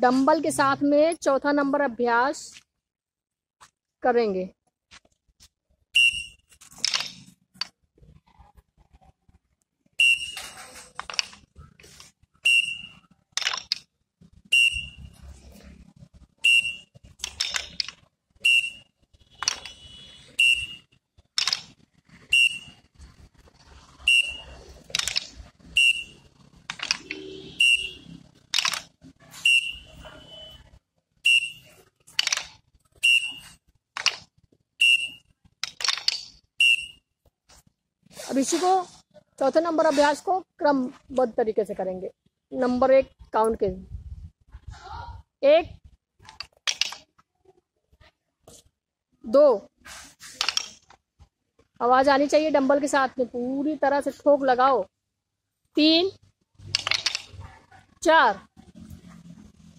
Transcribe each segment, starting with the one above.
Dumbbell के साथ में चौथा नंबर अभ्यास करेंगे। इसी को चौथे नंबर अभ्यास को क्रमबद्ध तरीके से करेंगे। नंबर एक, काउंट के। एक, दो। आवाज़ आनी चाहिए डंबल के साथ में, पूरी तरह से ठोक लगाओ। तीन, चार,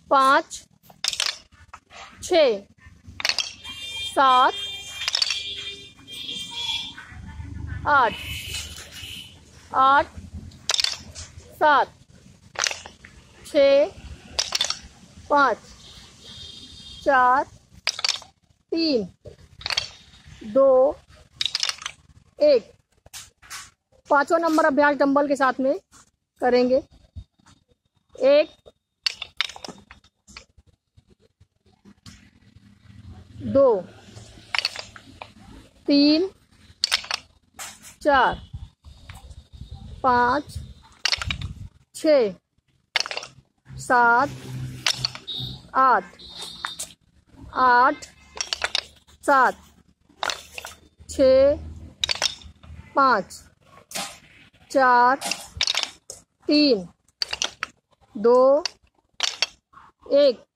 पाँच छ सात, आठ। आठ, सात, छ, पाँच, चार, तीन, दो, एक। पांचवा नंबर अभ्यास डंबल के साथ में करेंगे। एक, दो, तीन, चार। पाँच छ सात आठ आठ सात छ पाँच चार तीन दो एक।